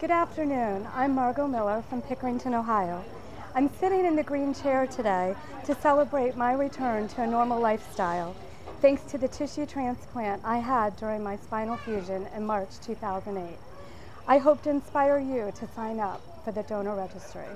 Good afternoon. I'm Margot Miller from Pickerington, Ohio. I'm sitting in the green chair today to celebrate my return to a normal lifestyle, thanks to the tissue transplant I had during my spinal fusion in March 2008. I hope to inspire you to sign up for the donor registry.